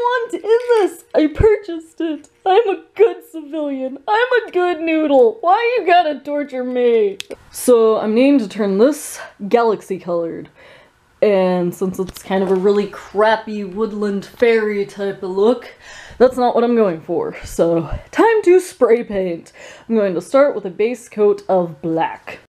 want in this. I purchased it. I'm a good civilian. I'm a good noodle. Why you gotta torture me? So I'm needing to turn this galaxy colored. And since it's kind of a really crappy woodland fairy type of look, that's not what I'm going for. So time to spray paint. I'm going to start with a base coat of black.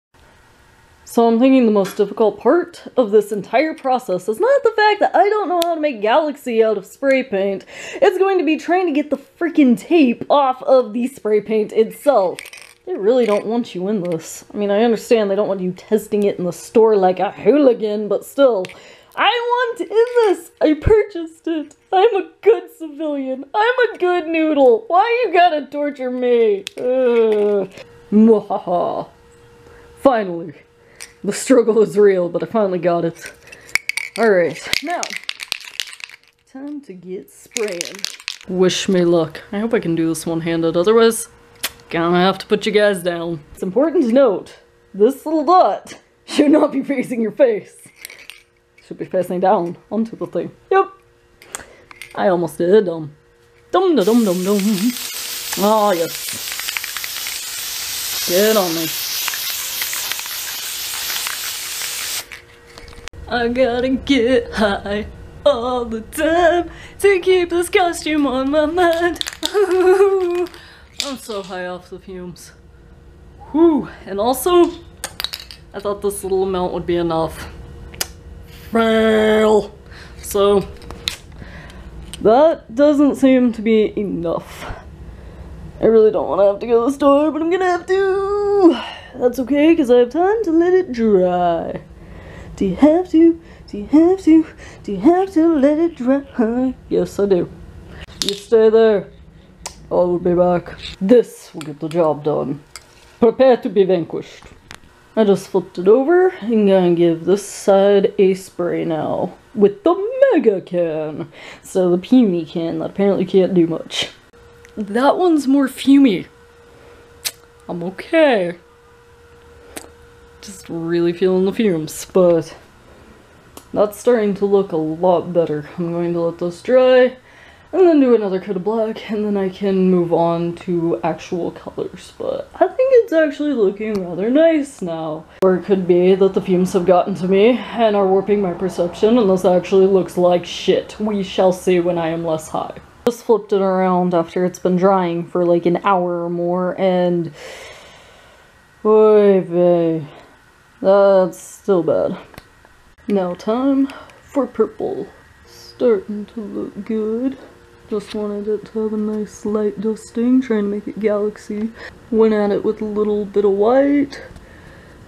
So I'm thinking the most difficult part of this entire process is not the fact that I don't know how to make Galaxy out of spray paint. It's going to be trying to get the freaking tape off of the spray paint itself. They really don't want you in this. I mean, I understand they don't want you testing it in the store like a hooligan, but still. I want in this! I purchased it! I'm a good civilian! I'm a good noodle! Why you gotta torture me? Ugh. Mwahaha. Finally. The struggle is real, but I finally got it. Alright, now, time to get spraying. Wish me luck. I hope I can do this one-handed, otherwise, gonna have to put you guys down. It's important to note, this little dot should not be facing your face. Should be facing down onto the thing. Yep. I almost did, um. Dum da dum dum dum. Ah, yes. Get on me. I gotta get high all the time to keep this costume on my mind. I'm so high off the fumes. Whew. And also, I thought this little amount would be enough. Fail. So, that doesn't seem to be enough. I really don't want to have to go to the store, but I'm gonna have to. That's okay, because I have time to let it dry. Do you have to? Do you have to? Do you have to let it dry? Yes, I do. You stay there. I will be back. This will get the job done. Prepare to be vanquished. I just flipped it over and gonna give this side a spray now. With the mega can. So the puny can that apparently can't do much. That one's more fumy. I'm okay just really feeling the fumes, but that's starting to look a lot better. I'm going to let this dry and then do another coat of black and then I can move on to actual colors, but I think it's actually looking rather nice now. Or it could be that the fumes have gotten to me and are warping my perception and this actually looks like shit. We shall see when I am less high. Just flipped it around after it's been drying for like an hour or more and... Oy vey. That's still bad. Now time for purple. Starting to look good. Just wanted it to have a nice light dusting, trying to make it galaxy. Went at it with a little bit of white.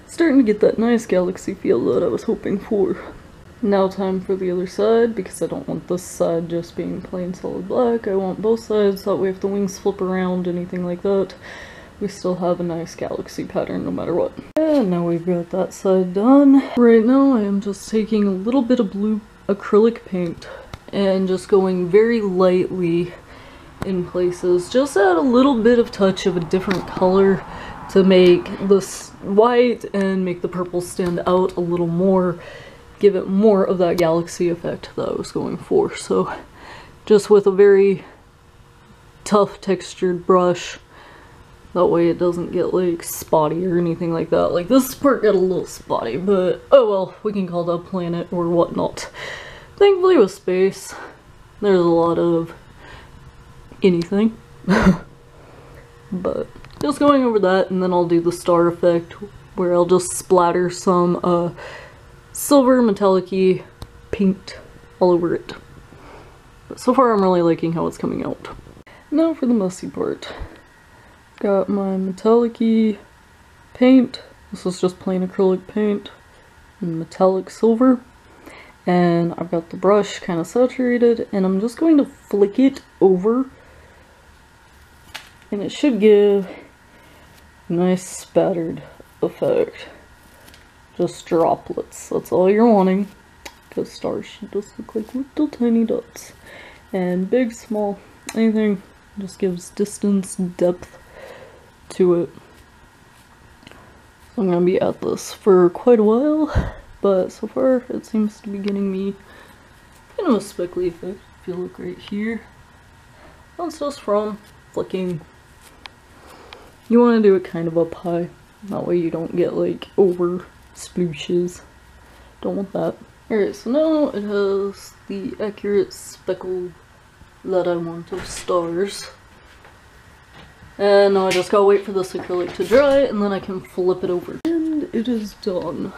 Starting to get that nice galaxy feel that I was hoping for. Now time for the other side, because I don't want this side just being plain solid black. I want both sides, so that way if the wings flip around, anything like that, we still have a nice galaxy pattern no matter what. And now we've got that side done. Right now I am just taking a little bit of blue acrylic paint and just going very lightly in places. Just add a little bit of touch of a different color to make this white and make the purple stand out a little more. Give it more of that galaxy effect that I was going for. So just with a very tough textured brush that way it doesn't get like spotty or anything like that. Like this part got a little spotty, but oh well, we can call that a planet or whatnot. Thankfully with space, there's a lot of anything. but just going over that and then I'll do the star effect where I'll just splatter some uh, silver metallic paint all over it. But so far I'm really liking how it's coming out. Now for the messy part. Got my metallic paint. This is just plain acrylic paint and metallic silver. And I've got the brush kind of saturated and I'm just going to flick it over. And it should give a nice spattered effect. Just droplets. That's all you're wanting. Because stars should just look like little tiny dots. And big, small, anything just gives distance, depth, to it. So I'm gonna be at this for quite a while, but so far it seems to be getting me kind of a speckly effect. If you look right here, that's just from flicking. You want to do it kind of up high. That way you don't get like over splooshes. Don't want that. Alright, so now it has the accurate speckle that I want of stars. And now I just gotta wait for this acrylic to dry and then I can flip it over. And it is done.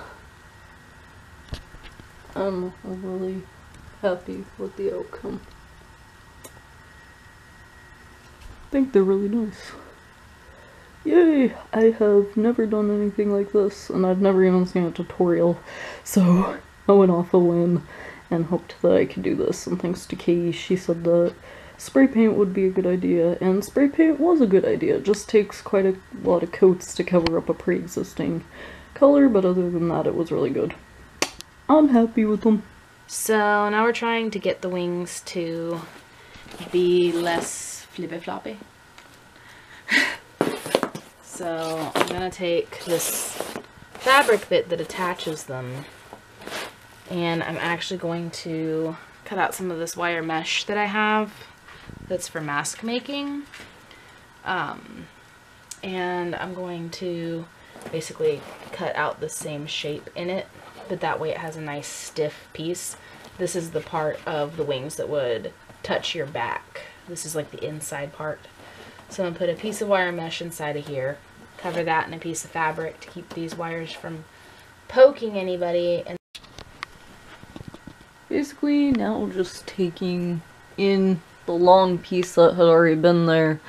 I'm really happy with the outcome. I think they're really nice. Yay! I have never done anything like this, and I've never even seen a tutorial, so I went off a whim and hoped that I could do this, and thanks to Katie, she said that spray paint would be a good idea, and spray paint was a good idea. It just takes quite a lot of coats to cover up a pre-existing color, but other than that, it was really good. I'm happy with them. So now we're trying to get the wings to be less flippy floppy. so I'm gonna take this fabric bit that attaches them and I'm actually going to cut out some of this wire mesh that I have that's for mask making. Um, and I'm going to basically cut out the same shape in it, but that way it has a nice stiff piece. This is the part of the wings that would touch your back. This is like the inside part. So I'm going to put a piece of wire mesh inside of here, cover that in a piece of fabric to keep these wires from poking anybody. And Basically, now we're just taking in the long piece that had already been there,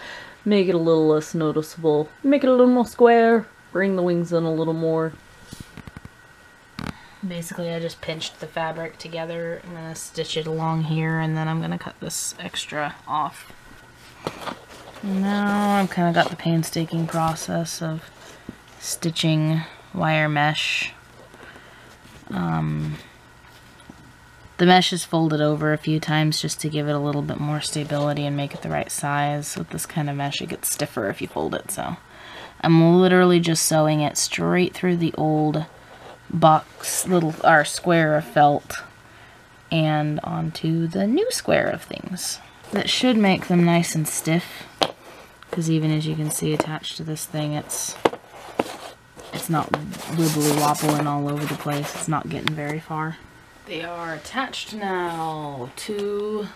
make it a little less noticeable, make it a little more square, bring the wings in a little more. Basically, I just pinched the fabric together. I'm going to stitch it along here, and then I'm going to cut this extra off. Now I've kind of got the painstaking process of stitching wire mesh. Um, the mesh is folded over a few times just to give it a little bit more stability and make it the right size. With this kind of mesh, it gets stiffer if you fold it, so I'm literally just sewing it straight through the old box, little, or square of felt, and onto the new square of things. That should make them nice and stiff, because even as you can see attached to this thing, it's it's not wibbly wobbling all over the place. It's not getting very far. They are attached now to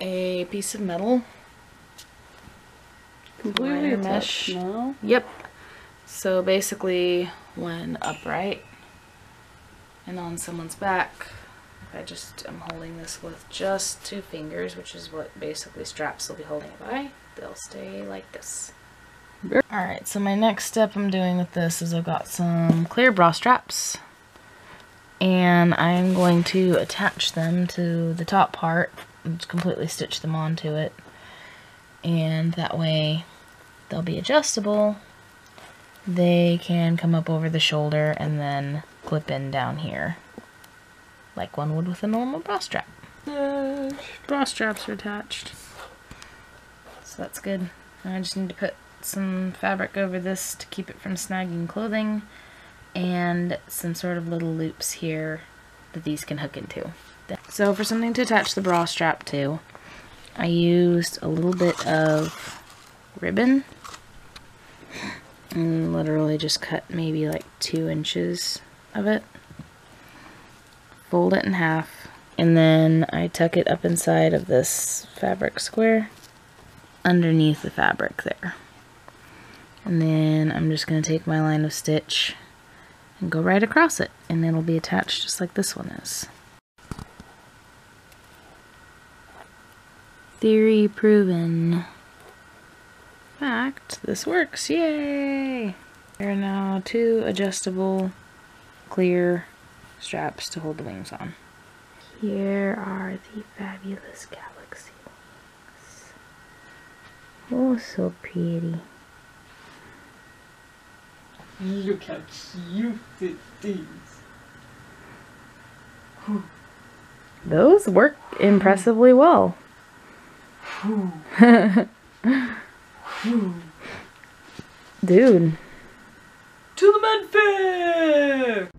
a piece of metal. Completely mesh. now. Yep. So basically, when upright and on someone's back, I just am holding this with just two fingers, which is what basically straps will be holding it by, they'll stay like this. Alright, so my next step I'm doing with this is I've got some clear bra straps and I'm going to attach them to the top part and completely stitch them onto it. And that way they'll be adjustable. They can come up over the shoulder and then clip in down here like one would with a normal bra strap. Bra straps are attached. So that's good. I just need to put some fabric over this to keep it from snagging clothing and some sort of little loops here that these can hook into. So for something to attach the bra strap to, I used a little bit of ribbon and literally just cut maybe like two inches of it. Fold it in half and then I tuck it up inside of this fabric square underneath the fabric there. And then I'm just going to take my line of stitch and go right across it and it'll be attached just like this one is. Theory proven. Fact, this works, yay! There are now two adjustable clear straps to hold the wings on. Here are the fabulous galaxy wings. Oh, so pretty. Look how cute it is. Those work impressively well. Dude. To the med fair!